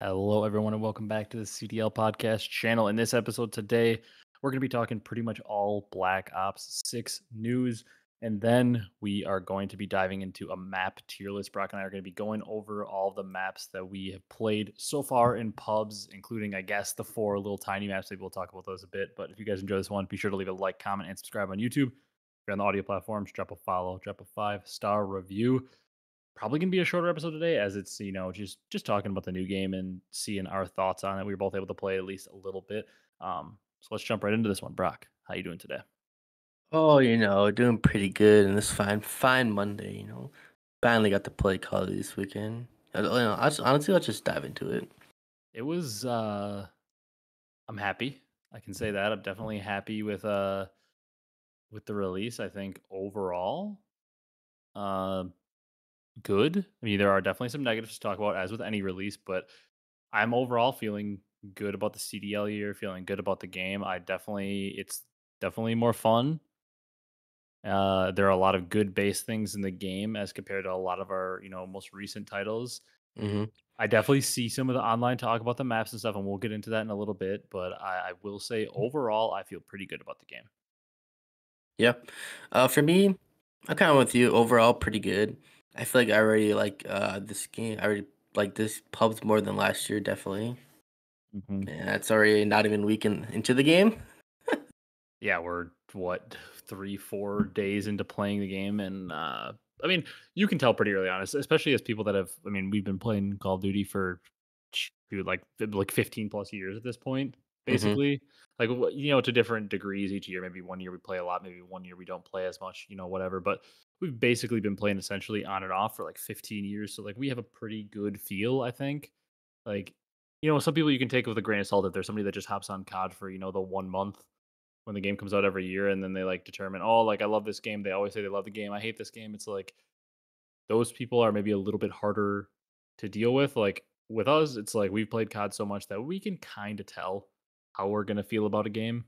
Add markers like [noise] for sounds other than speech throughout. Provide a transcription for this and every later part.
Hello, everyone, and welcome back to the CDL podcast channel. In this episode today, we're going to be talking pretty much all Black Ops 6 news. And then we are going to be diving into a map tier list. Brock and I are going to be going over all the maps that we have played so far in pubs, including, I guess, the four little tiny maps. Maybe we'll talk about those a bit. But if you guys enjoy this one, be sure to leave a like, comment, and subscribe on YouTube. If you're on the audio platforms, drop a follow, drop a five star review probably gonna be a shorter episode today as it's you know just just talking about the new game and seeing our thoughts on it we were both able to play at least a little bit um so let's jump right into this one brock how you doing today Oh, you know, doing pretty good and this fine, fine Monday. You know, finally got to play Call of Duty this weekend. I, you know, I just, honestly, let's just dive into it. it was uh i'm happy i can say that i'm definitely happy with uh with the release i think overall uh good i mean there are definitely some negatives to talk about as with any release but i'm overall feeling good about the cdl year feeling good about the game i definitely it's definitely more fun Uh, there are a lot of good base things in the game as compared to a lot of our, you know, most recent titles. hmm I definitely see some of the online talk about the maps and stuff, and we'll get into that in a little bit. But I, I will say overall, I feel pretty good about the game. Yeah. Uh, for me, I'm kind of with you. Overall, pretty good. I feel like I already like uh this game. I already like this pubs more than last year, definitely. hmm Yeah, it's already not even week in, into the game. Yeah, we're what three, four days into playing the game, and uh, I mean, you can tell pretty early on, especially as people that have. I mean, we've been playing Call of Duty for like like 15 plus years at this point, hmm basically. Like you know, to different degrees each year. Maybe one year we play a lot, maybe one year we don't play as much. You know, whatever. But we've basically been playing essentially on and off for like 15 years, so like we have a pretty good feel, I think. Like, you know, some people you can take with a grain of salt if there's somebody that just hops on COD for you know the one month when the game comes out every year and then they like determine, oh, like I love this game. They always say they love the game. I hate this game. It's like those people are maybe a little bit harder to deal with. Like with us, it's like we've played COD so much that we can kind of tell how we're gonna feel about a game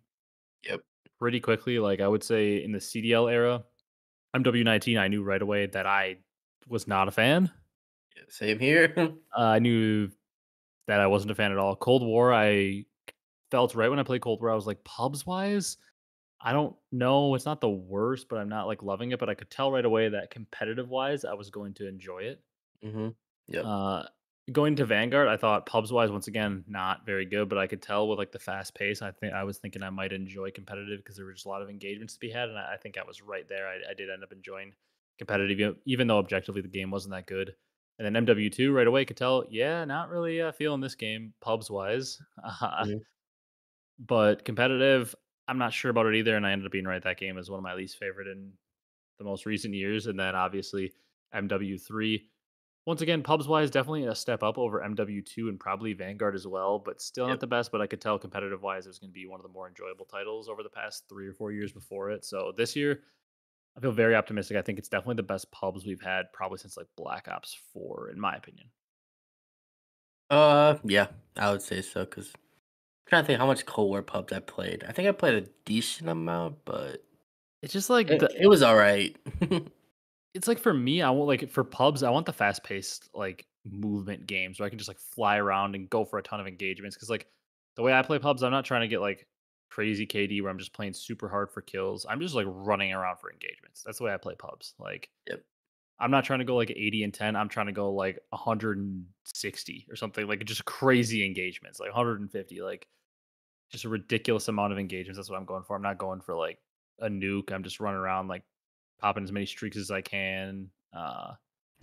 Yep. pretty quickly. Like I would say in the CDL era, MW19, I knew right away that I was not a fan. Same here. Uh, [laughs] I knew that I wasn't a fan at all. Cold War, I felt right when I played Cold War. I was like, pubs wise, I don't know. It's not the worst, but I'm not like loving it. But I could tell right away that competitive wise, I was going to enjoy it. hmm Yep. Uh, going to Vanguard, I thought pubs wise, once again, not very good. But I could tell with like the fast pace, I think I was thinking I might enjoy competitive because there were just a lot of engagements to be had, and I, I think I was right there. I, I did end up enjoying competitive, even though objectively the game wasn't that good. And then MW2 right away could tell, yeah, not really uh, feeling this game pubs wise. [laughs] Uh, hmm but competitive, I'm not sure about it either, and I ended up being right. That game is one of my least favorite in the most recent years, and then obviously MW3. Once again, pubs wise, definitely a step up over MW2 and probably Vanguard as well, but still not the best. But I could tell competitive wise, it was going to be one of the more enjoyable titles over the past three or four years before it. So this year, I feel very optimistic. I think it's definitely the best pubs we've had probably since like Black Ops 4, in my opinion. Uh, yeah, I would say so. Cause I'm trying to think how much Cold War pubs I played. I think I played a decent amount, but It's just like it, the it was all right. [laughs] It's like for me, I want like for pubs, I want the fast paced like movement games where I can just like fly around and go for a ton of engagements. Cause like the way I play pubs, I'm not trying to get like crazy KD where I'm just playing super hard for kills. I'm just like running around for engagements. That's the way I play pubs. Like Yep. I'm not trying to go like 80 and 10. I'm trying to go like 160 or something, like just crazy engagements, like 150, like just a ridiculous amount of engagements. That's what I'm going for. I'm not going for like a nuke. I'm just running around like popping as many streaks as I can. Uh,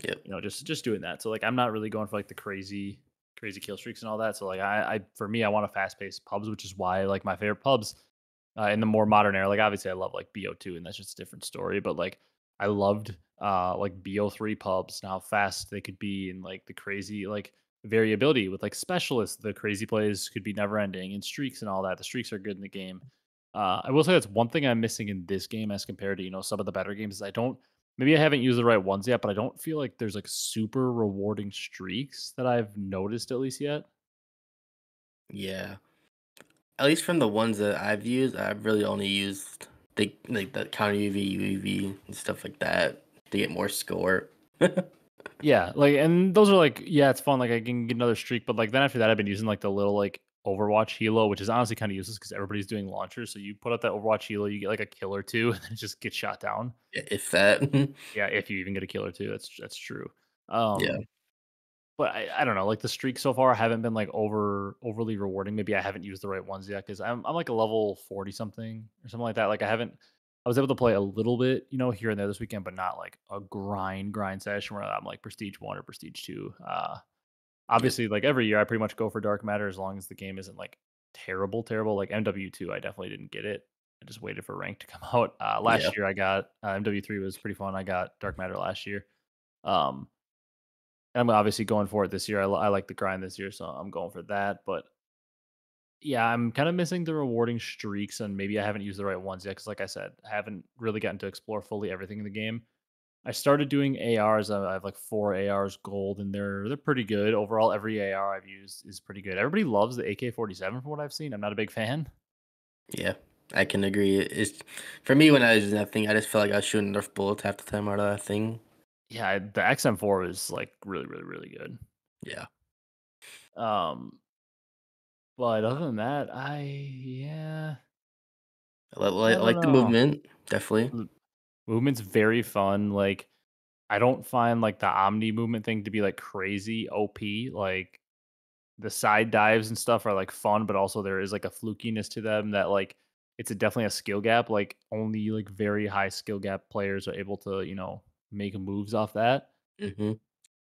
Yep. you know, just just doing that. So like I'm not really going for like the crazy crazy kill streaks and all that. So like I, I for me, I want a fast paced pubs, which is why like my favorite pubs uh, in the more modern era. Like obviously I love like BO2 and that's just a different story. But like I loved uh like BO3 pubs and how fast they could be and like the crazy like variability with like specialists. The crazy plays could be never ending and streaks and all that. The streaks are good in the game. Uh, I will say that's one thing I'm missing in this game as compared to you know some of the better games is I don't maybe I haven't used the right ones yet, but I don't feel like there's like super rewarding streaks that I've noticed at least yet. Yeah. At least from the ones that I've used, I've really only used the like the counter UV, UAV, and stuff like that to get more score. [laughs] Yeah, like, and those are like, yeah, it's fun. Like, I can get another streak, but like then after that, I've been using like the little like Overwatch Helo, which is honestly kind of useless because everybody's doing launchers. So you put out that Overwatch Helo, you get like a kill or two, [laughs] and then it just gets shot down. Yeah, if that. [laughs] Yeah, if you even get a kill or two, that's that's true. yeah. Um, but I, I don't know, like the streak so far I haven't been like over overly rewarding. Maybe I haven't used the right ones yet because I'm I'm like a level 40 something or something like that. Like I haven't I was able to play a little bit, you know, here and there this weekend, but not like a grind grind session where I'm like prestige one or prestige two. Uh. Obviously like every year I pretty much go for dark matter as long as the game isn't like terrible, terrible. Like MW2, I definitely didn't get it. I just waited for rank to come [laughs] out. Uh Yeah. last year I got uh, MW3 was pretty fun. I got dark matter last year. Um I'm obviously going for it this year. I, I like the grind this year, so I'm going for that. But yeah, I'm kind of missing the rewarding streaks, and maybe I haven't used the right ones yet. Because, like I said, I haven't really gotten to explore fully everything in the game. I started doing ARs. I have like four ARs gold, and they're they're pretty good overall. Every AR I've used is pretty good. Everybody loves the AK-47 from what I've seen. I'm not a big fan. Yeah. I can agree. It's for me when I was using that thing, I just felt like I was shooting enough bullets half the time out of that thing. Yeah, the XM4 is like really, really, really good. Yeah. Um, but other than that, I yeah, I I like the movement, definitely. Movement's very fun. Like I don't find like the omni movement thing to be like crazy OP. Like the side dives and stuff are like fun, but also there is like a flukiness to them that like it's a definitely a skill gap. Like only like very high skill gap players are able to, you know, make moves off that. hmm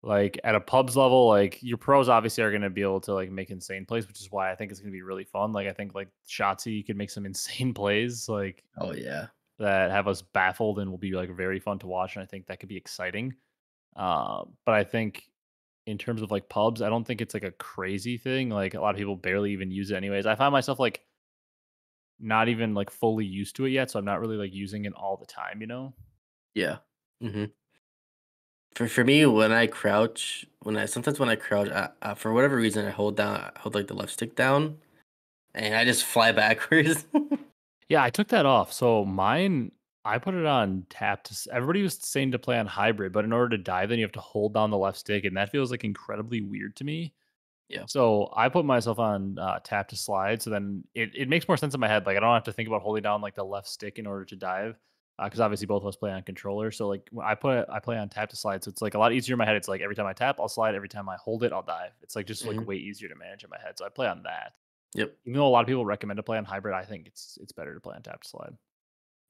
Like at a pubs level, like your pros obviously are gonna be able to like make insane plays, which is why I think it's gonna be really fun. Like I think like Shotzzy could make some [laughs] insane plays. Like Oh yeah. That have us baffled and will be like very fun to watch. And I think that could be exciting. Uh, but I think in terms of like pubs, I don't think it's like a crazy thing. Like a lot of people barely even use it anyways. I find myself like not even like fully used to it yet, so I'm not really like using it all the time, you know? Yeah. hmm For for me, when I crouch, when I sometimes when I crouch, I, I, for whatever reason, I hold down, I hold like the left stick down, and I just fly [laughs] backwards. Yeah, I took that off. So mine, I put it on tap to. s- Everybody was saying to play on hybrid, but in order to dive, then you have to hold down the left stick, and that feels like incredibly weird to me. yeah. So I put myself on uh, tap to slide. So then it, it makes more sense in my head. Like I don't have to think about holding down like the left stick in order to dive. Because obviously both of us play on controller. So like when I put I play on tap to slide. So it's like a lot easier in my head. It's like every time I tap, I'll slide. Every time I hold it, I'll dive. It's like just like hmm way easier to manage in my head. So I play on that. Yep. Even though a lot of people recommend to play on hybrid, I think it's it's better to play on tap to slide.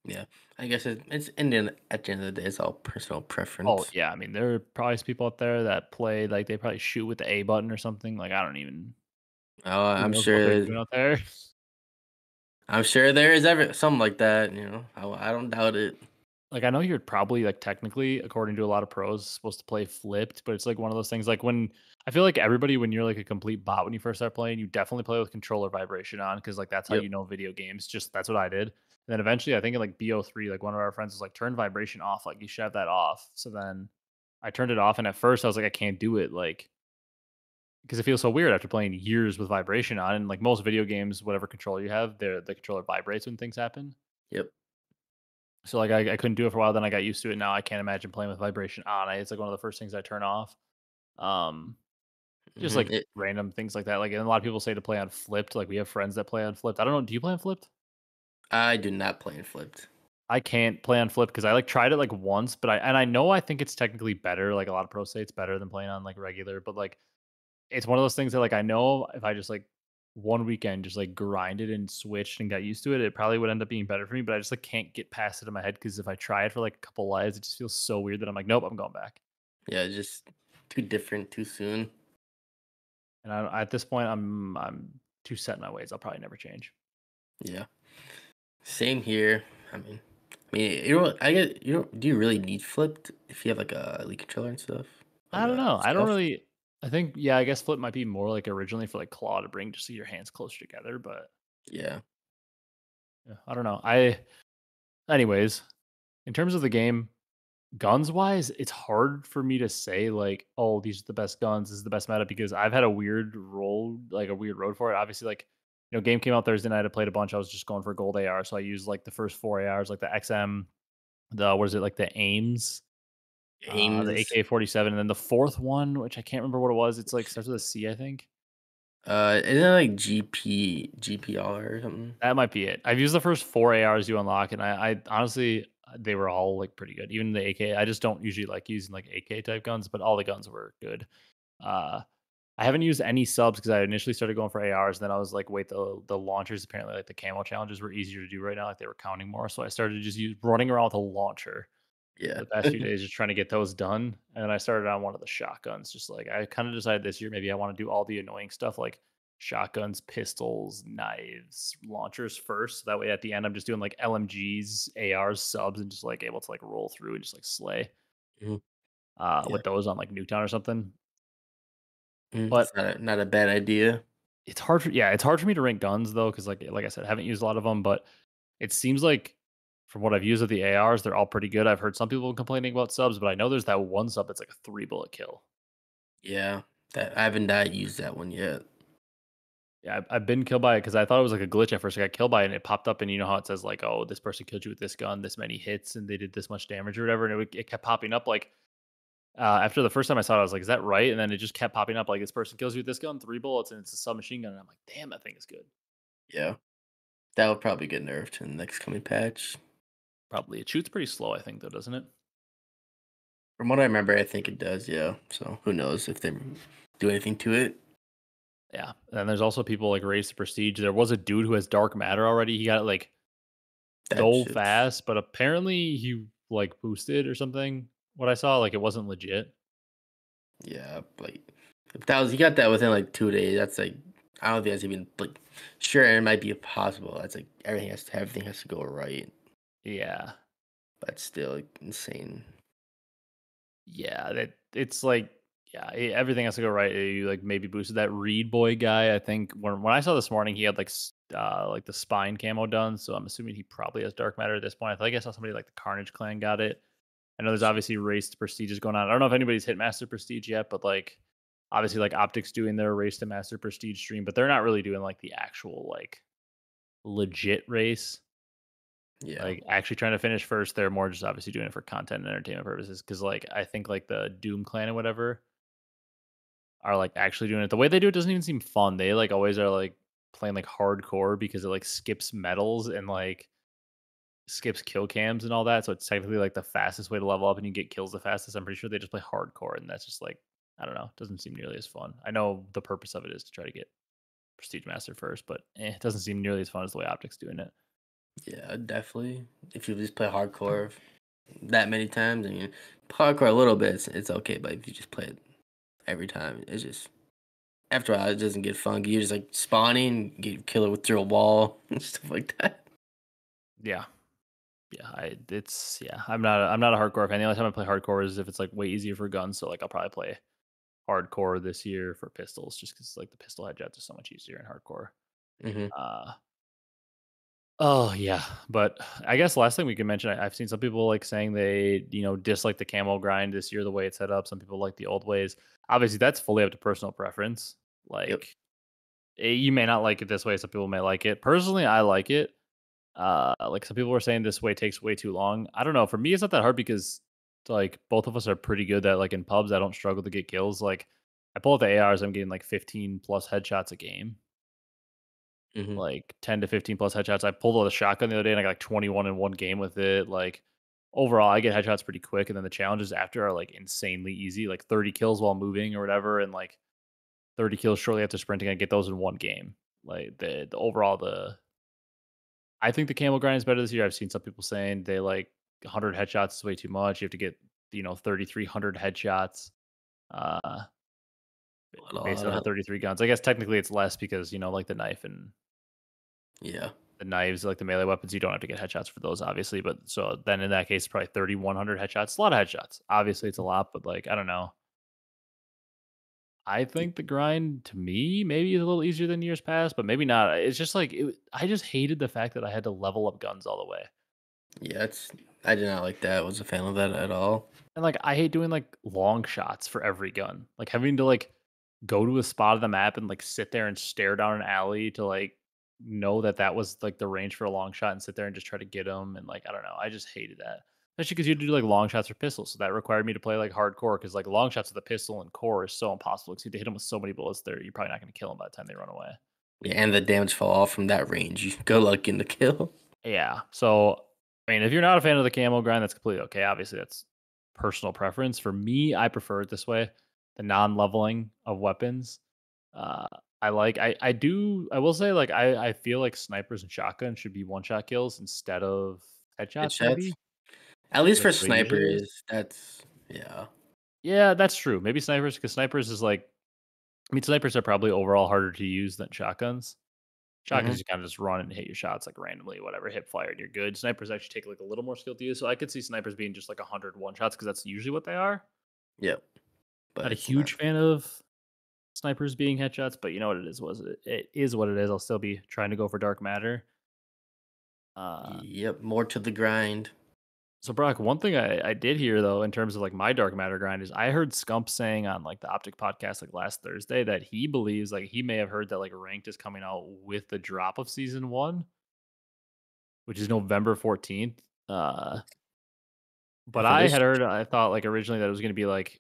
Yeah. I guess it, it's in the, end- at the end of the day, it's all personal oh, preference. Oh yeah, I mean there are probably people out there that play like they probably shoot with the A button or something. Like I don't even Oh, I'm knows what they're sure. out there. [laughs] I'm sure there is ever something like that. You know, I, I don't doubt it. Like, I know you're probably, like, technically, according to a lot of pros, supposed to play flipped, but it's, like, one of those things, like, when I feel like everybody, when you're, like, a complete bot when you first start playing, you definitely play with controller vibration on because, like, that's how Yep. you know video games. Just that's what I did. And then eventually, I think in, like, BO3, like, one of our friends was like, "Turn vibration off, like, you should have that off." So then I turned it off, and at first, I was like, "I can't do it," like, because it feels so weird after playing years with vibration on, and, like, most video games, whatever controller you have, the controller vibrates when things happen. Yep. So like I, I couldn't do it for a while. Then I got used to it. Now I can't imagine playing with vibration on. I, it's like one of the first things I turn off. Um, just hmm like It, random things like that. Like and a lot of people say to play on flipped. Like we have friends that play on flipped. I don't know. Do you play on flipped? I do not play on flipped. I can't play on flipped because I like tried it like once, but I and I know I think it's technically better. Like a lot of pros say it's better than playing on like regular, but like it's one of those things that like I know if I just like one weekend just like grinded and switched and got used to it, it probably would end up being better for me. But I just like can't get past it in my head because if I try it for like a couple lives, it just feels so weird that I'm like, nope, I'm going back. Yeah, just too different too soon. And I, at this point, I'm I'm too set in my ways. I'll probably never change. Yeah. Same here. I mean, I mean, you know, I get you don't. Do you really need flipped if you have like a leak controller and stuff? Like I don't uh, know. I don't really. I think yeah. I guess flip might be more like originally for like claw to bring just so your hands closer together. But Yeah. yeah, I don't know. I anyways, in terms of the game, guns wise, it's hard for me to say like, oh, these are the best guns. This is the best meta because I've had a weird road, like a weird road for it. Obviously, like you know, game came out Thursday night. I played a bunch. I was just going for gold AR, so I used like the first four ARs, like the XM, the what is it, like the Ames Uh, the AK forty seven, and then the fourth one, which I can't remember what it was. It's like starts with a C, I think. Uh, isn't it like GP GPR or something? That might be it. I've used the first four ARs you unlock, and I, I honestly they were all like pretty good. Even the AK, I just don't usually like using like AK type guns, but all the guns were good. Uh, I haven't used any subs because I initially started going for ARs, and then I was like, wait, the the launchers apparently like the camo challenges were easier to do right now, like they were counting more. So I started just use, running around with a launcher Yeah. the past few days, just trying to get those done. And then I started on one of the shotguns, just like I kind of decided this year maybe I want to do all the annoying stuff like shotguns, pistols, knives, launchers first. So that way at the end I'm just doing like LMGs, ARs, subs, and just like able to like roll through and just like slay. Mhm. Uh, Yeah. with those on like Nuketown or something. Mm, But not a, not a bad idea. it's hard for yeah, it's hard for me to rank guns though, because like like I said, I haven't used a lot of them, but it seems like from what I've used of the ARs, they're all pretty good. I've heard some people complaining about subs, but I know there's that one sub that's like a three bullet kill. Yeah, that I haven't not used that one yet. Yeah, I've, I've been killed by it because I thought it was like a glitch at first. I got killed by it and it popped up, and you know how it says like, "Oh, this person killed you with this gun, this many hits, and they did this much damage or whatever." And it, would- it kept popping up like uh, after the first time I saw it, I was like, "Is that right?" And then it just kept popping up like, "This person kills you with this gun, three bullets, and it's a submachine gun." And I'm like, "Damn, that thing is good." Yeah, that will probably get nerfed in the next coming patch. Probably it shoots pretty slow, I think, though, doesn't it? From what I remember, I think it does. Yeah, so who knows if they do anything to it? Yeah. And there's also people like race the prestige. There was a dude who has dark matter already. He got it like That so shit's- fast, but apparently he like boosted or something. What I saw, like it wasn't legit. Yeah, like if that was he got that within like two days. That's like I don't think that's even like sure it might be possible. That's like everything has to everything has to go right, Yeah. but still like, insane. Yeah. That it's like yeah, everything has to go right. You like maybe boosted that Reed boy guy. I think when when I saw this morning, he had like uh like the spine camo done. So I'm assuming he probably has dark matter at this point. I think I saw somebody like the Carnage Clan got it. I know there's obviously race to prestiges going on. I don't know if anybody's hit Master Prestige yet, but like obviously like Optics doing their race to Master Prestige stream, but they're not really doing like the actual like legit race. Yeah, Like actually trying to finish first. They're more just obviously doing it for content and entertainment purposes. Cause like I think like the Doom clan and whatever are like actually doing it. The way they do it doesn't even seem fun. They like always are like playing like hardcore because it like skips medals and like skips kill cams and all that. So it's technically like the fastest way to level up and you get kills the fastest. I'm pretty sure they just play hardcore and that's just like I don't know, doesn't seem nearly as fun. I know the purpose of it is to try to get Prestige Master first, but eh, it doesn't seem nearly as fun as the way Optics doing it. yeah, definitely. If you just play hardcore that many times, I mean, hardcore a little bit, it's, it's okay. But if you just play it every time, it's just after a while, it doesn't get funky. You're just like spawning, get killer with through a wall [laughs] and stuff like that. Yeah. Yeah, I it's yeah. I'm not a, I'm not a hardcore fan. The only time I play hardcore is if it's like way easier for guns. So like I'll probably play hardcore this year for pistols, just because like the pistol headshots are so much easier in hardcore. hmm Uh oh yeah, but I guess last thing we can mention, I, I've seen some people like saying they you know dislike the camo grind this year the way it's set up. Some people like the old ways. Obviously, that's fully up to personal preference. Like eh, you may not like it this way. Some people may like it. Personally, I like it. Uh, like some people were saying this way takes way too long. I don't know. For me, it's not that hard because like both of us are pretty good that like in pubs, I don't struggle to get kills. Like I pull out the ARs, I'm getting like 15 plus headshots a game, hmm like 10 to 15 plus headshots. I pulled out a shotgun the other day and I got like 21 in one game with it. Like overall, I get headshots pretty quick, and then the challenges after are like insanely easy, like 30 kills while moving or whatever, and like 30 kills shortly after sprinting. I get those in one game. Like the, the overall the I think the camo grind is better this year. I've seen some people saying they like 100 headshots is way too much. You have to get you know 3,300 headshots. Uh, based on the 33 guns. I guess technically it's less because you know like the knife and Yeah, the knives, like the melee weapons, you don't have to get headshots for those, obviously. But so then in that case, probably 3,100 headshots. It's a lot of headshots. Obviously, it's a lot, but like I don't know. I think the grind to me maybe is a little easier than years past, but maybe not. It's just like it, I just hated the fact that I had to level up guns all the way. yeah. It's I did not like that. Was a fan of that at all. And like I hate doing like long shots for every gun. Like having to like go to a spot of the map and like sit there and stare down an alley to like know that that was like the range for a long shot and sit there and just try to get them and like I don't know. I just hated that. Especially because you do like long shots or pistols, so that required me to play like hardcore. Because like long shots with a pistol and core is so impossible. Because you hit them with so many bullets, there you're probably not going to kill them by the time they run away. Yeah, and the damage fall off from that range. You go lucky in the kill. Yeah. So I mean, if you're not a fan of the camo grind, that's completely okay. Obviously, that's personal preference. For me, I prefer it this way: the non-leveling of weapons. Uh, I like. I I do. I will say, like, I I feel like snipers and shotguns should be one-shot kills instead of headshots. Headshots? Maybe. At least for That's what it usually is. snipers, that's yeah. Yeah, that's true. Maybe snipers, because snipers is like, I mean, snipers are probably overall harder to use than shotguns. Shotguns, Mhm. you kind of just run and hit your shots like randomly, whatever, hip fire, and you're good. Snipers actually take like a little more skill to use. So I could see snipers being just like 100 one shots because that's usually what they are. Yeah. But Not a it's huge fan of snipers being headshots, but you know what it is. Was it? It is what it is. I'll still be trying to go for dark matter. Uh, Yep, more to the grind. So Brock, one thing I, I did hear though, in terms of like my dark matter grind, is I heard Scump saying on like the Optic podcast like last Thursday that he believes like he may have heard that like ranked is coming out with the drop of season one, which is November fourteenth. Uh, but I had heard I thought like originally that it was going to be like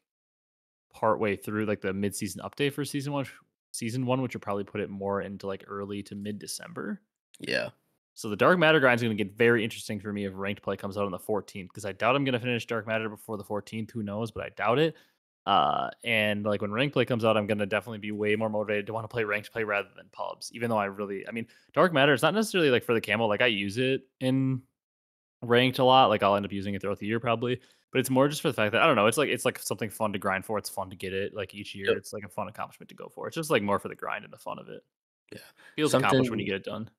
partway through like the mid season update for season one, season one, which would probably put it more into like early to mid December. Yeah. So the Dark Matter grind is going to get very interesting for me if ranked play comes out on the 14th because I doubt I'm going to finish Dark Matter before the 14th. Who knows? But I doubt it. Uh, and like when ranked play comes out, I'm going to definitely be way more motivated to want to play ranked play rather than pubs. Even though I really, I mean, Dark Matter is not necessarily like for the camo. Like I use it in ranked a lot. Like I'll end up using it throughout the year probably. But it's more just for the fact that I don't know. It's like it's like something fun to grind for. It's fun to get it like each year. Yep. It's like a fun accomplishment to go for. It's just like more for the grind and the fun of it. Yeah. feels accomplished when you get it done.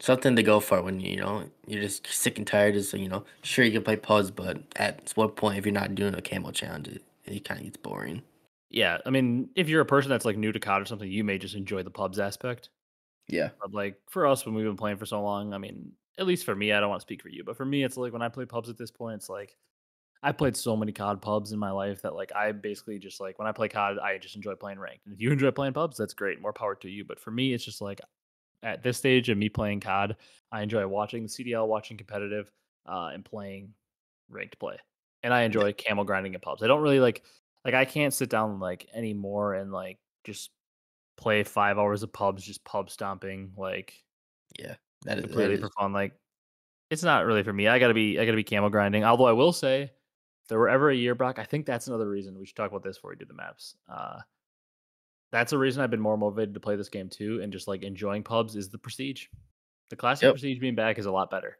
Something to go for when you know you're just sick and tired. Is you know sure you can play pubs, but at what point if you're not doing a camo challenge, it, it kind of gets boring. Yeah, I mean, if you're a person that's like new to COD or something, you may just enjoy the pubs aspect. Yeah. But like for us, when we've been playing for so long, I mean, at least for me, I don't want to speak for you, but for me, it's like when I play pubs at this point, it's like I played so many COD pubs in my life that like I basically just like when I play COD, I just enjoy playing ranked. And if you enjoy playing pubs, that's great. More power to you. But for me, it's just like at this stage of me playing COD, I enjoy watching the CDL, watching competitive, uh, and playing ranked play. And I enjoy camo grinding in pubs. I don't really like like I can't sit down like anymore and like just play five hours of pubs, just pub stomping like Yeah. That is, that completely is for fun. Like it's not really for me. I gotta be I gotta be camo grinding. Although I will say, if there were ever a year, Brock, I think that's another reason we should talk about this before we do the maps. Uh that's a reason I've been more motivated to play this game too, and just like enjoying pubs is the prestige. The classic Yep. prestige being back is a lot better.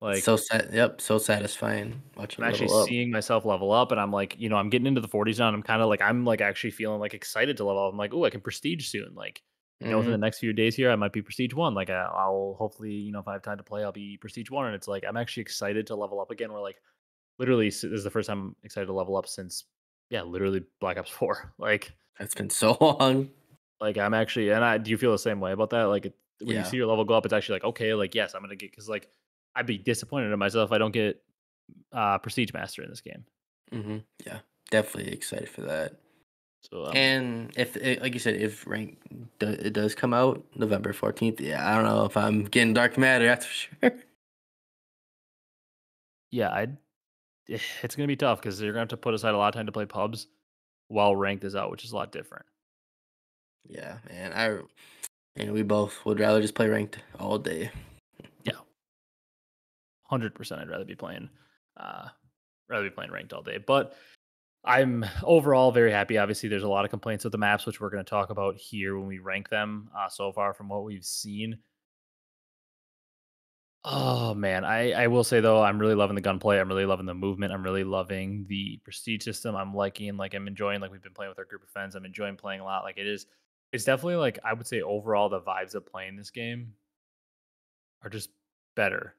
Like so sad. Yep. So satisfying watching. I'm actually seeing myself level up, and I'm like, you know, I'm getting into the 40s now, and I'm kind of like, I'm like actually feeling like excited to level up. I'm like, oh, I can prestige soon. Like, you know, within Mhm. the next few days here, I might be prestige one. Like, I- I'll hopefully, you know, if I have time to play, I'll be prestige one. And it's like, I'm actually excited to level up again. We're like, literally, this is the first time I'm excited to level up since, yeah, literally Black Ops 4. [laughs] Like, that's been so [laughs] long. like I'm actually, and I do you feel the same way about that? Like, it, when Yeah. you see your level go up, it's actually like, okay, like, yes, I'm gonna get, because like, I'd be disappointed in myself if I don't get uh prestige master in this game. hmm Yeah. Definitely excited for that. So, um, And if, like you said, if rank do, it does come out November fourteenth, yeah, I don't know if I'm getting dark matter. That's for sure. [laughs] yeah, I [sighs] it's gonna be tough because you're gonna have to put aside a lot of time to play pubs while ranked is out, which is a lot different. Yeah, man. I and we both would rather just play ranked all day. Yeah, Hundred percent, I'd rather be playing, uh, rather be playing ranked all day. But I'm overall very happy. Obviously, there's a lot of complaints with the maps, which we're going to talk about here when we rank them. Uh, so far, from what we've seen, oh man, I I will say though, I'm really loving the gunplay. I'm really loving the movement. I'm really loving the prestige system. I'm liking, like, I'm enjoying, like, we've been playing with our group of friends. I'm enjoying playing a lot. Like, it is, it's definitely like I would say overall the vibes of playing this game are just better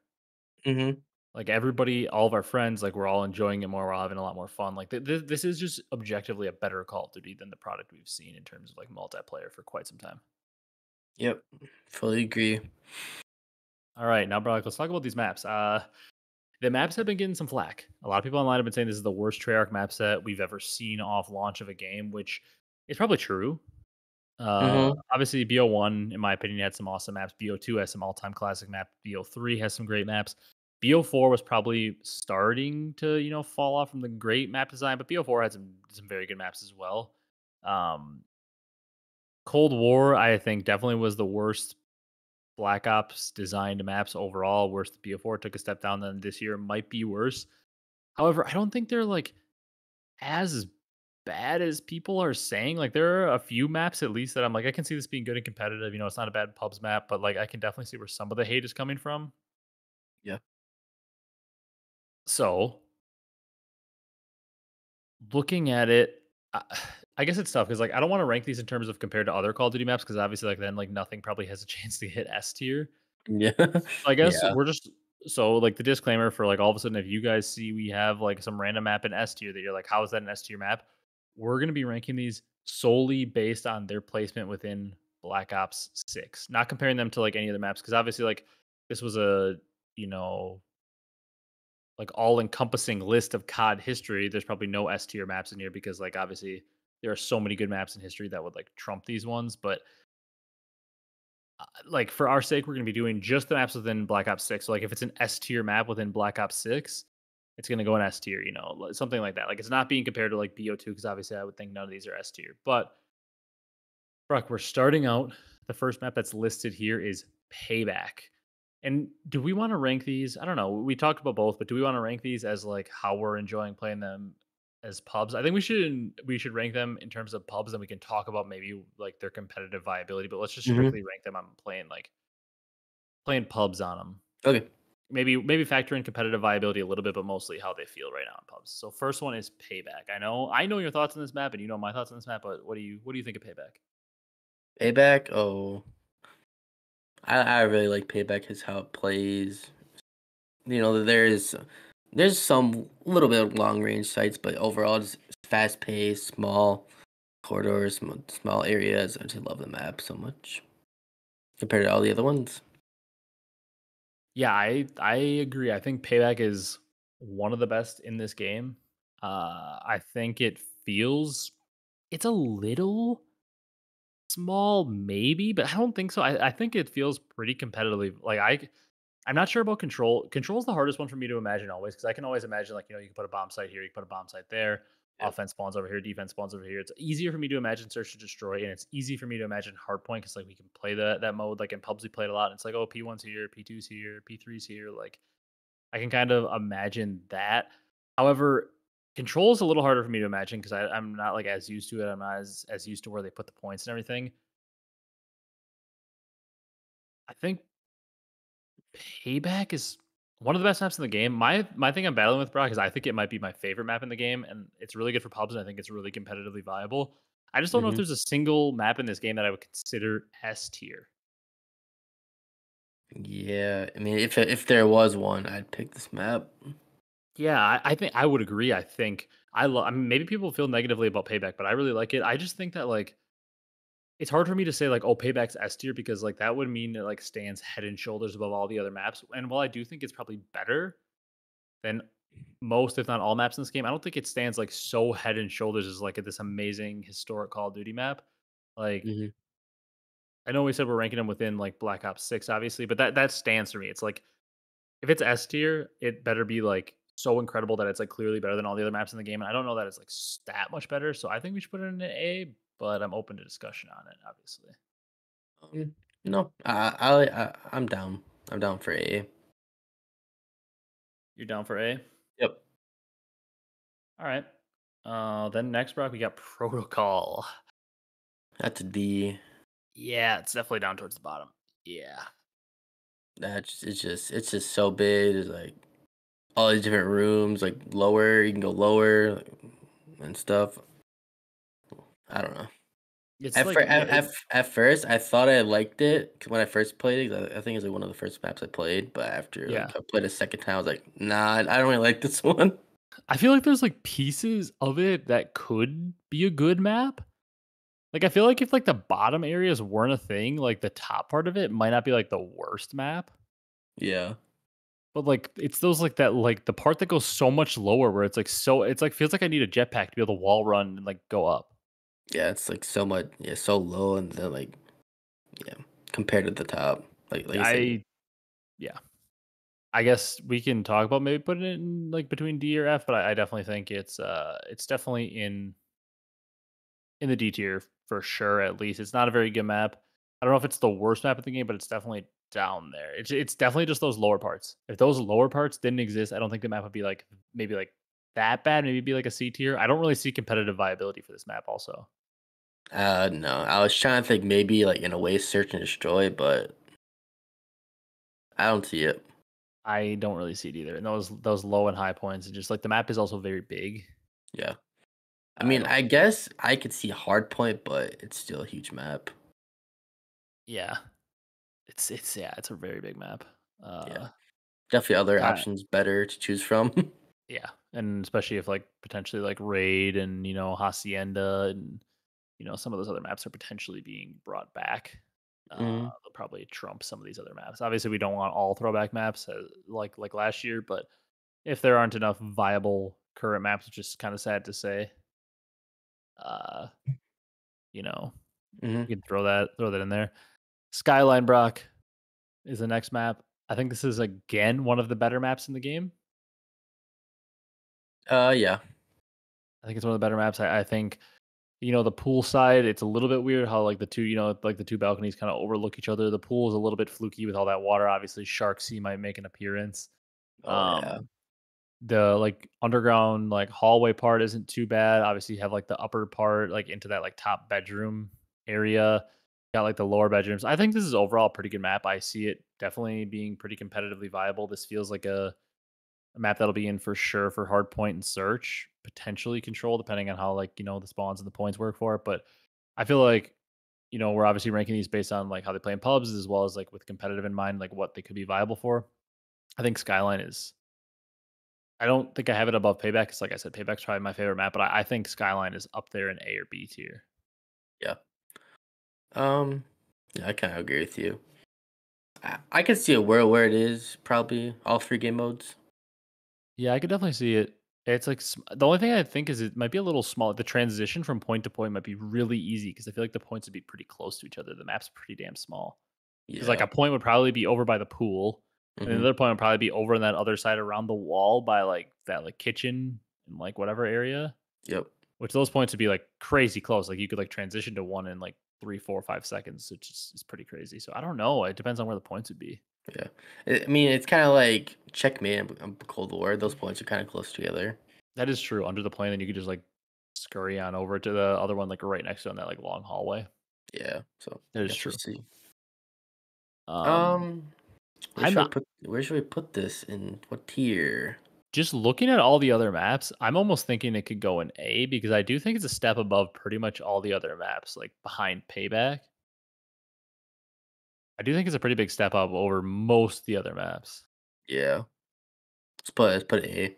Mm-hmm. Like everybody all of our friends like we're all enjoying it more we're all having a lot more fun like th- th- this is just objectively a better call of duty than the product we've seen in terms of like multiplayer for quite some time Yep. Fully agree. all right now brock let's talk about these maps uh the maps have been getting some flack a lot of people online have been saying this is the worst treyarch map set we've ever seen off launch of a game which is probably true uh, Mhm. Obviously, BO1, in my opinion, had some awesome maps. BO2 has some all-time classic map. BO3 has some great maps. BO4 was probably starting to, you know, fall off from the great map design, but BO4 had some some very good maps as well. Um, Cold War, I think, definitely was the worst Black Ops designed maps overall. Worst BO4 took a step down. Then this year might be worse. However, I don't think they're like as bad as people are saying. Like there are a few maps at least that I'm like, I can see this being good and competitive. You know, it's not a bad pubs map, but like I can definitely see where some of the hate is coming from. So looking at it, I, [sighs] I guess it's tough because like I don't want to rank these in terms of compared to other Call of Duty maps because obviously like then like nothing probably has a [laughs] chance to hit S tier. Yeah. [laughs] So I guess Yeah. we're just so like the disclaimer for like all of a sudden if you guys see we have like some random map in S tier that you're like, how is that an S tier map? We're gonna be ranking these solely based on their placement within Black Ops 6, not comparing them to like any other maps, because obviously like this was a you know like all encompassing list of COD history. There's probably no S tier maps in here because like obviously there are so many good maps in history that would like trump these ones, but uh, like for our sake, we're going to be doing just the maps within Black Ops 6. So like if it's an S tier map within Black Ops 6, it's going to go in S tier, you know, something like that. Like it's not being compared to like BO2 because obviously I would think none of these are S tier. But Brock, we're starting out. The first map that's listed here is Payback. And do we want to rank these? I don't know. We talked about both, but do we want to rank these as like how we're enjoying playing them as pubs? I think we should we should rank them in terms of pubs, and we can talk about maybe like their competitive viability. But let's just Mhm. strictly rank them on playing like playing pubs on them. Okay. Maybe maybe factor in competitive viability a little bit, but mostly how they feel right now in pubs. So first one is Payback. I know I know your thoughts on this map, and you know my thoughts on this map. But what do you what do you think of Payback? Payback. Oh, I I really like Payback. His how it plays. You know, there is there's some little bit of long range sights, but overall it's fast paced, small corridors, sm- small areas. I just love the map so much compared to all the other ones. Yeah, I I agree. I think Payback is one of the best in this game. Uh, I think it feels it's a little small, maybe, but I don't think so. I, I think it feels pretty competitively. Like I, I'm not sure about control. Control's the hardest one for me to imagine always because I can always imagine like you know you can put a bomb site here, you can put a bomb site there. Yep. Offense spawns over here, defense spawns over here. It's easier for me to imagine search to destroy, and it's easy for me to imagine hardpoint because like we can play that that mode. Like in pubs, we played a lot. And it's like oh P1's here, P2's here, P3's here. Like I can kind of imagine that. However, control is a little harder for me to imagine because I'm not like as used to it. I'm not as as used to where they put the points and everything. I think Payback is one of the best maps in the game. My my thing I'm battling with Brock is I think it might be my favorite map in the game, and it's really good for pubs, and I think it's really competitively viable. I just don't know if Mhm. there's a single map in this game that I would consider S tier. Yeah, I mean, if if there was one, I'd pick this map. Yeah, I, I think I would agree. I think I love. I mean, maybe people feel negatively about Payback, but I really like it. I just think that like it's hard for me to say like, oh, Payback's S tier because like that would mean it like stands head and shoulders above all the other maps. And while I do think it's probably better than most, if not all, maps in this game, I don't think it stands like so head and shoulders as like this amazing historic Call of Duty map. Like Mhm. I know we said we're ranking them within like Black Ops Six, obviously, but that that stands for me. It's like if it's S tier, it better be like so incredible that it's like clearly better than all the other maps in the game. And I don't know that it's like that much better. So I think we should put it in an A, but I'm open to discussion on it, obviously. Um, no, I, I I I'm down. I'm down for A. You're down for A? Yep. All right. Uh then next Brock, we got protocol. That's a D. Yeah, it's definitely down towards the bottom. Yeah. That's it's just it's just so big. It's like all these different rooms, like lower. You can go lower like, and stuff. I don't know. It's At, like fir- yeah, at, at, at first, I thought I liked it when I first played it. I think it was like one of the first maps I played. But after Yeah. like, I played a second time, I was like, Nah, I don't really like this [laughs] one. I feel like there's like pieces of it that could be a good map. Like I feel like if like the bottom areas weren't a thing, like the top part of it might not be like the worst map. Yeah, But like it's those like that like the part that goes so much lower where it's like so it's like feels like I need a jetpack to be able to wall run and like go up. yeah. It's like so much, yeah, so low, and then like, yeah, compared to the top, like like I, I yeah. I guess we can talk about maybe putting it in like between D or F, but I, I definitely think it's uh it's definitely in in the D tier for sure. At least it's not a very good map. I don't know if it's the worst map of the game, but it's definitely down there. It's it's definitely just those lower parts. If those lower parts didn't exist, I don't think the map would be like maybe like that bad. Maybe be like a C tier. I don't really see competitive viability for this map. Also, Uh, no, I was trying to think maybe like in a way search and destroy, but I don't see it. I don't really see it either. And those those low and high points, and just like the map is also very big. Yeah. I I mean, don't- I guess I could see hard point, but it's still a huge map. yeah, it's it's yeah, it's a very big map. Uh, Definitely other it. options better to choose from. [laughs] Yeah, and especially if like potentially like raid and you know hacienda and you know some of those other maps are potentially being brought back. Uh, Mhm. They'll probably trump some of these other maps. Obviously, we don't want all throwback maps uh, like like last year, but if there aren't enough viable current maps, which is kind of sad to say, uh, you know, hmm you can throw that throw that in there. Skyline Brock is the next map. I think this is again one of the better maps in the game. Uh, yeah. I think it's one of the better maps. I, I think, you know, the pool side, it's a little bit weird how like the two, you know, like the two balconies kind of overlook each other. The pool is a little bit fluky with all that water. Obviously, Shark Sea might make an appearance. Oh, yeah. Um, the like underground like hallway part isn't too bad. Obviously, you have like the upper part like into that like top bedroom area. Got like the lower bedrooms. I think this is overall a pretty good map. I see it definitely being pretty competitively viable. This feels like a a map that'll be in for sure for hard point and search, potentially control, depending on how like you know the spawns and the points work for it. But I feel like you know we're obviously ranking these based on like how they play in pubs as well as like with competitive in mind, like what they could be viable for. I think Skyline is. I don't think I have it above Payback. It's like I said, Payback's probably my favorite map, but I, I think Skyline is up there in A or B tier. Um, yeah, I kind of agree with you. I, I could see a world where it is probably all three game modes. Yeah, I could definitely see it. It's like the only thing I think is it might be a little small. The transition from point to point might be really easy because I feel like the points would be pretty close to each other. The map's pretty damn small. Yeah. Because like a point would probably be over by the pool, and Mhm. another point would probably be over on that other side around the wall by like that like kitchen and like whatever area. Yep. Which those points would be like crazy close. Like you could like transition to one in like three, four, five seconds, which is, is pretty crazy. So I don't know. It depends on where the points would be. Yeah. I mean, it's kind of like checkmate and Cold War. Those points are kind of close together. That is true. Under the plane, then you could just like scurry on over to the other one, like right next to on that like long hallway. Yeah. So That is true. See. Um, Um, where should we not- put where should we put this in what tier? Just looking at all the other maps, I'm almost thinking it could go in A because I do think it's a step above pretty much all the other maps, like behind Payback. I do think it's a pretty big step up over most of the other maps Yeah. Let's put let's put A.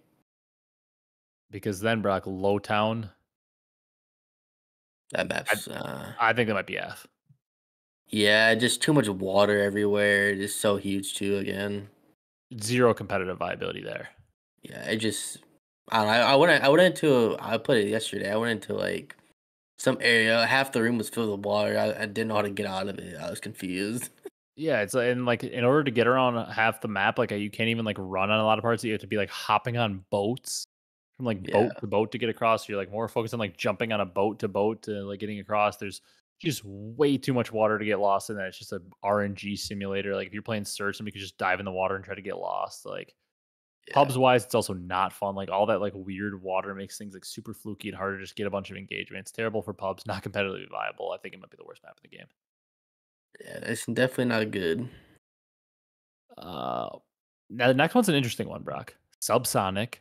because then Brock Lowtown, That map's uh I think that might be F. yeah, just too much water everywhere. It's so huge too. Again, Zero competitive viability there. Yeah, it just I don't know, I, I went I went into I put it yesterday. I went into like some area. Half the room was filled with water. I, I didn't know how to get out of it. I was confused. [laughs] Yeah, it's like- and like in order to get around half the map, like uh, you can't even like run on a lot of parts. You have to be like hopping on boats from like Yeah. boat to boat to get across. You're like more focused on like jumping on a boat to boat to like getting across. There's just way too much water to get lost in that. It's just a RNG simulator. Like if you're playing search, and somebody could just dive in the water and try to get lost. Like Yeah. pubs wise, it's also not fun. Like all that like weird water makes things like super fluky and harder to just get a bunch of engagement. It's terrible for pubs, not competitively viable. I think it might be the worst map in the game. Yeah, it's definitely not good. Uh, now the next one's an interesting one, Brock. Subsonic.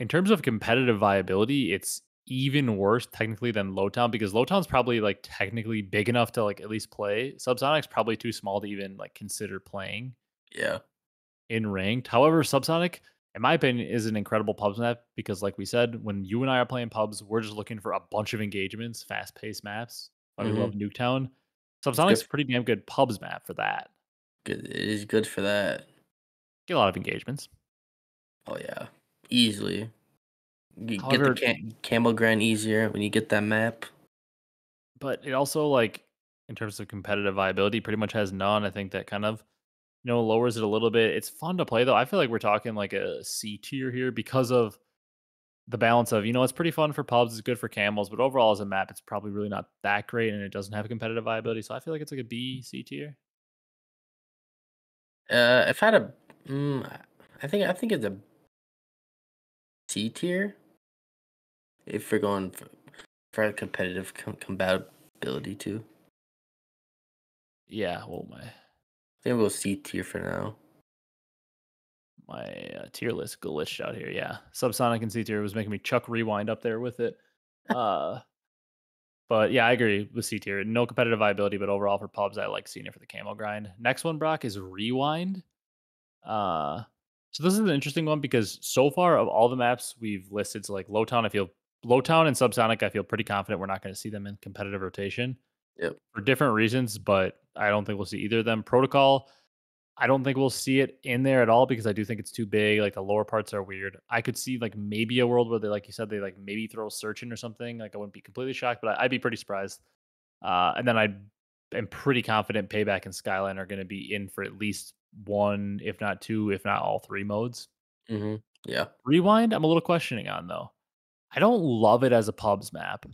In terms of competitive viability, it's even worse technically than Lowtown because Lowtown's probably like technically big enough to like at least play. Subsonic's probably too small to even like consider playing Yeah. In ranked. However, Subsonic, in my opinion, is an incredible pubs map because, like we said, when you and I are playing pubs, we're just looking for a bunch of engagements, fast paced maps. Why we love mm-hmm. Nuketown. Subsonic's a pretty damn good pubs map for that. Good. It is good for that. Get a lot of engagements. Oh yeah, easily. You However- get the cam- camo grind easier when you get that map. but it also like in terms of competitive viability pretty much has none i think that kind of you know, lowers it a little bit. It's fun to play though. I feel like we're talking like a C tier here because of the balance of, you know, it's pretty fun for pubs, it's good for camos, but overall as a map, it's probably really not that great and it doesn't have a competitive viability. So I feel like it's like a B, C tier. Uh, if I had a, mm, I think I think it's a C tier. If we're going for, for competitive com- compatibility too, Yeah, well my I think we'll C tier for now. my uh, tier list glitched out here. Yeah. Subsonic and C tier was making me chuck rewind up there with it. [laughs] Uh But yeah, I agree with C tier. No competitive viability, but overall for pubs, I like seeing it for the camo grind. Next one, Brock, is Rewind. Uh, so this is an interesting one because so far of all the maps we've listed, so like Lowtown, I feel Lowtown and Subsonic, I feel pretty confident we're not going to see them in competitive rotation Yep. for different reasons, but I don't think we'll see either of them. Protocol, I don't think we'll see it in there at all because I do think it's too big. Like the lower parts are weird. I could see like maybe a world where they, like you said, they like maybe throw a search in or something. Like I wouldn't be completely shocked, but I'd be pretty surprised. Uh, and then I am pretty confident Payback and Skyline are going to be in for at least one, if not two, if not all three modes. Mm-hmm. Yeah. Rewind, I'm a little questioning on though. I don't love it as a pubs map.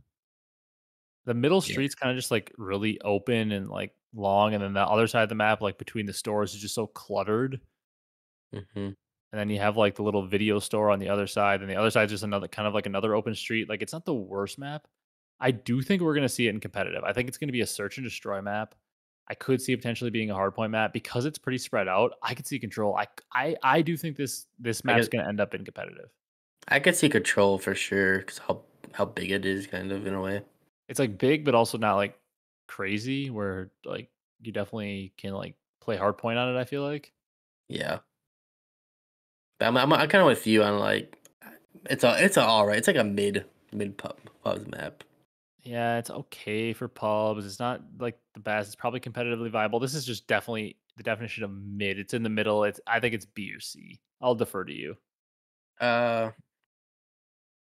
The middle Yeah. street's kind of just like really open and like long, and then the other side of the map, like between the stores, is just so cluttered. Mm-hmm. And then you have like the little video store on the other side, and the other side is just another kind of like another open street. Like it's not the worst map. I do think we're gonna see it in competitive. I think it's gonna be a search and destroy map. I could see it potentially being a hardpoint map because it's pretty spread out. I could see control. I I I do think this this map is gonna end up in competitive. I could see control for sure because how how big it is, kind of in a way. It's like big, but also not like crazy. Where like you definitely can like play hardpoint on it. I feel like. Yeah. But I'm I'm, I'm kind of with you on like it's a it's a all right. It's like a mid mid pub pubs map. Yeah, it's okay for pubs. It's not like the best. It's probably competitively viable. This is just definitely the definition of mid. It's in the middle. It's I think it's B or C. I'll defer to you. Uh,